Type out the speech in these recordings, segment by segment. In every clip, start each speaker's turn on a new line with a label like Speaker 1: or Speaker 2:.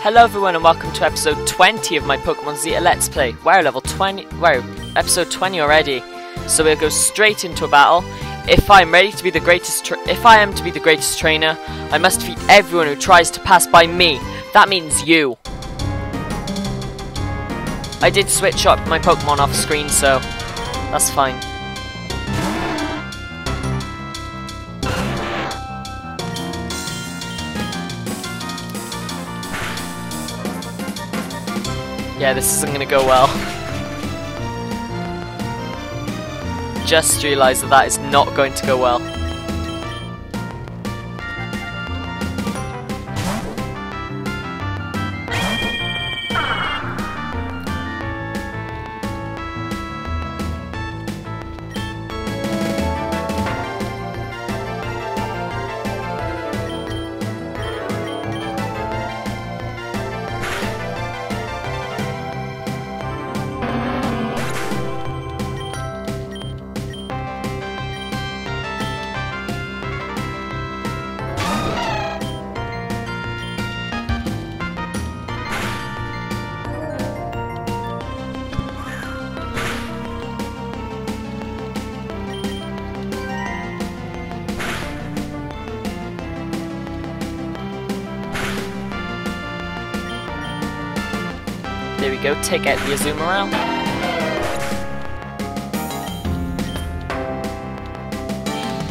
Speaker 1: Hello everyone and welcome to episode 20 of my Pokemon Zeta Let's Play. We're level 20, wow, episode 20 already. So we'll go straight into a battle. If I'm ready to be the greatest, if I am to be the greatest trainer, I must defeat everyone who tries to pass by me. That means you. I did switch up my Pokemon off screen, so that's fine. Yeah, this isn't gonna go well. Just realised that that is not going to go well. Go, out the Azumarill.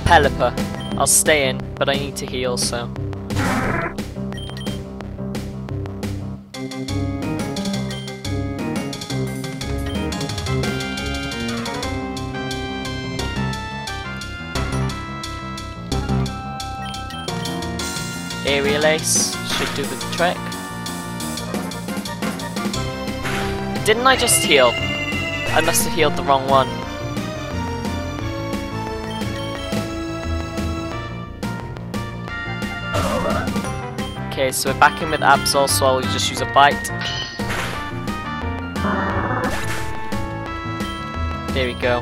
Speaker 1: Pelipper. I'll stay in, but I need to heal, so... Aerial Ace should do the trick. Didn't I just heal? I must have healed the wrong one. Okay, so we're back in with Absol, so I'll just use a bite. There we go.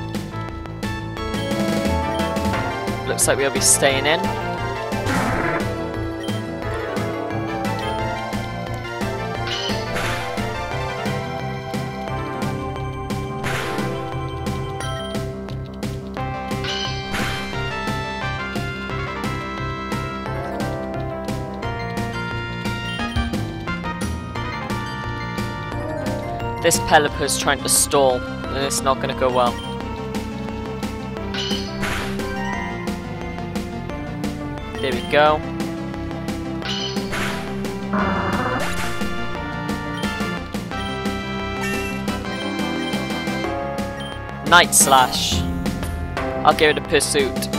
Speaker 1: Looks like we'll be staying in. This Pelipper's trying to stall, and it's not going to go well. There we go. Night Slash. I'll give it a pursuit.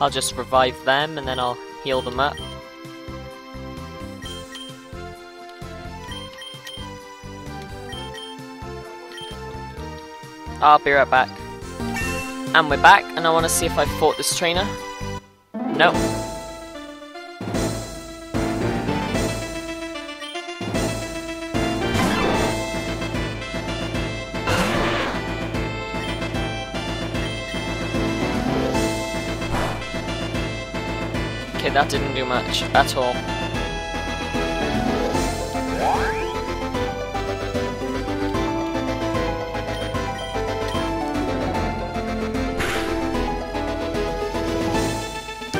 Speaker 1: I'll just revive them and then I'll heal them up. I'll be right back. And we're back, and I want to see if I fought this trainer. No. That didn't do much at all.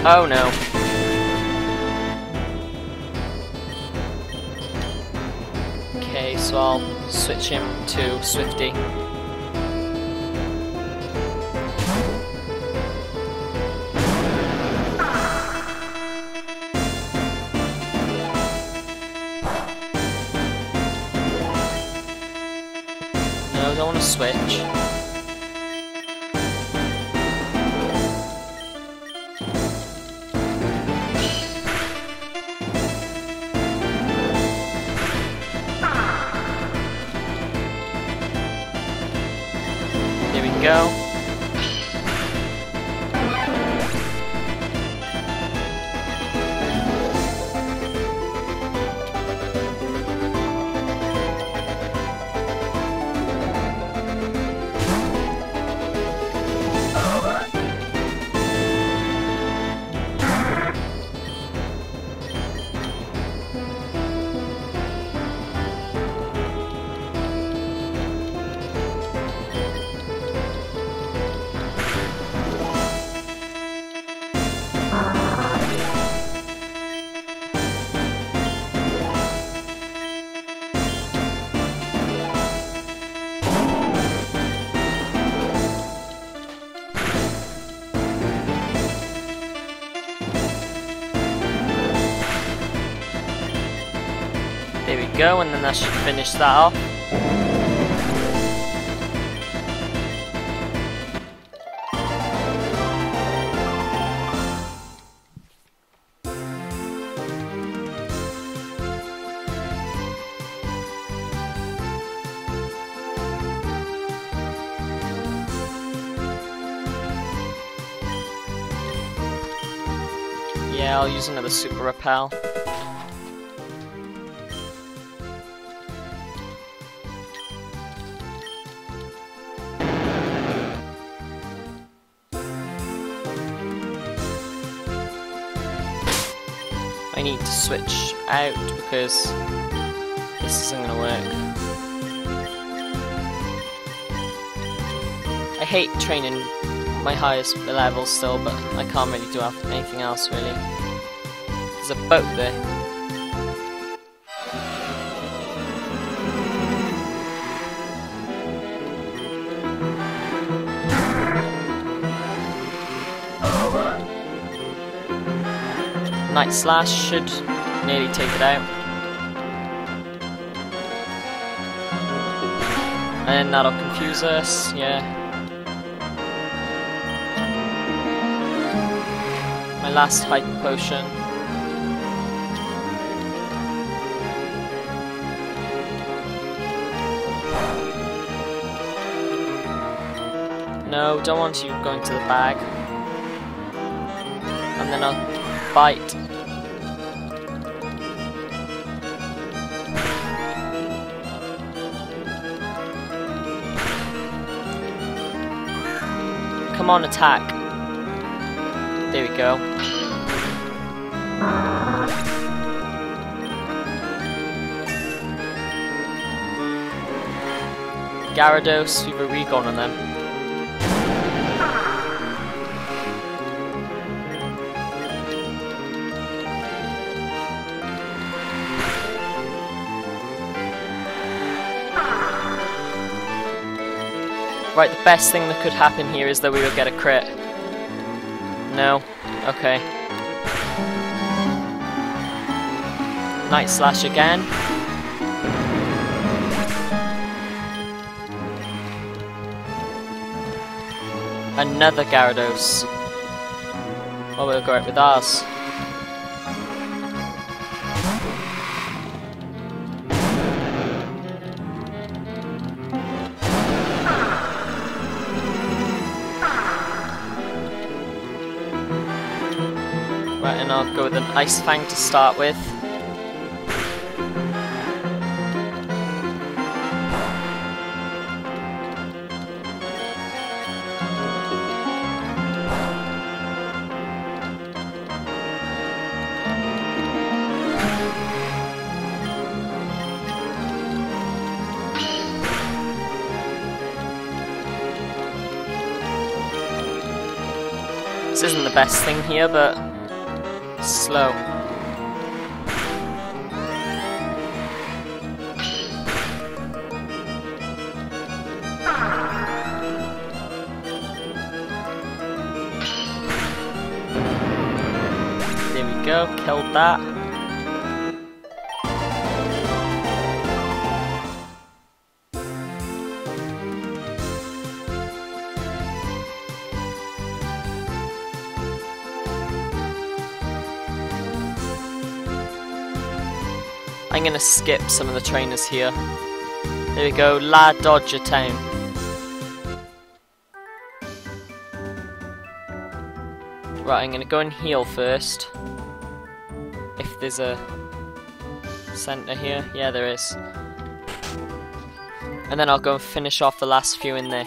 Speaker 1: Oh no. Okay, so I'll switch him to Swifty. switch. There we go. There we go, and then that should finish that off. Yeah, I'll use another super repel. Switch out because this isn't gonna work. I hate training my highest level still, but I can't really do anything else really. There's a boat there. Night Slash should nearly take it out. And that'll confuse us, yeah. My last Hyper Potion. No, don't want you going to the bag. And then I'll bite. On, attack. There we go. Gyarados, we've a recon on them. Right, the best thing that could happen here is that we will get a crit. No? Okay. Night Slash again. Another Gyarados. Well, we'll go right with ours. Right, and I'll go with an Ice Fang to start with. This isn't the best thing here, but slow. There we go, killed that. I'm going to skip some of the trainers here. There we go, Ladoga Town. Right, I'm going to go and heal first. If there's a centre here. Yeah, there is. And then I'll go and finish off the last few in there.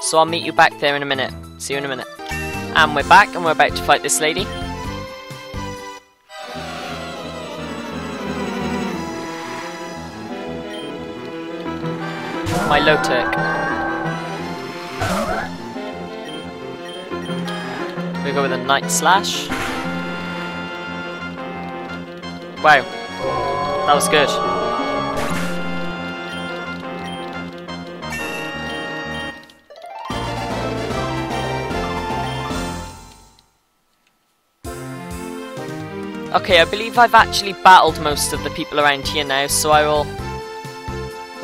Speaker 1: So I'll meet you back there in a minute. See you in a minute. And we're back and we're about to fight this lady. Milotic. We go with a night slash. Wow, that was good. Okay, I believe I've actually battled most of the people around here now, so I will...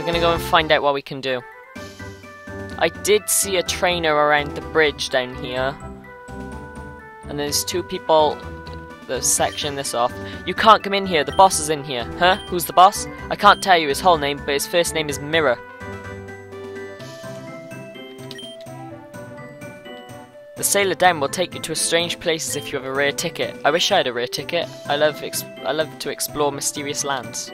Speaker 1: We're gonna go and find out what we can do. I did see a trainer around the bridge down here. And there's two people that section this off. You can't come in here, the boss is in here. Huh? Who's the boss? I can't tell you his whole name, but his first name is Mirror. The Sailor Den will take you to strange places if you have a rare ticket. I wish I had a rare ticket. I love I love to explore mysterious lands.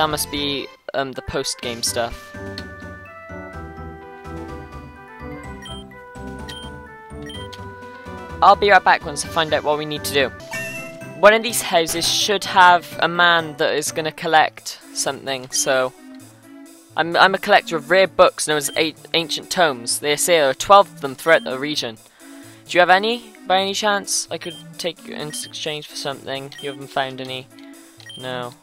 Speaker 1: That must be um, the post-game stuff. I'll be right back once I find out what we need to do. One of these houses should have a man that is going to collect something, so... I'm, I'm a collector of rare books known as ancient tomes. They say there are 12 of them throughout the region. Do you have any, by any chance? I could take in exchange for something. You haven't found any? No.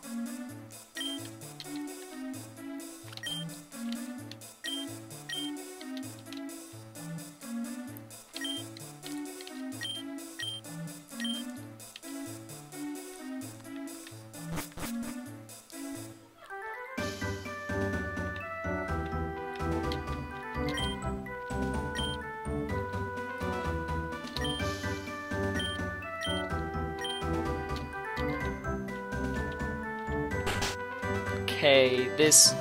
Speaker 1: Okay, this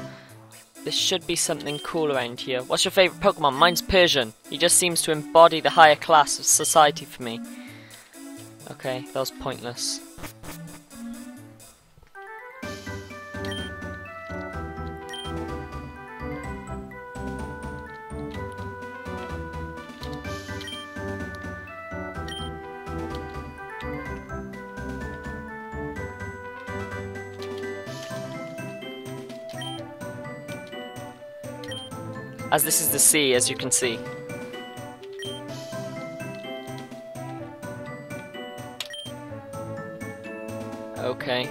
Speaker 1: this should be something cool around here. What's your favourite Pokemon? Mine's Persian. He just seems to embody the higher class of society for me. Okay, that was pointless. As this is the sea, as you can see. Okay.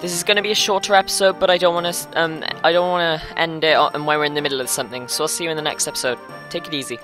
Speaker 1: This is going to be a shorter episode, but I don't want to um I don't want to end it and when we're in the middle of something. So I'll see you in the next episode. Take it easy.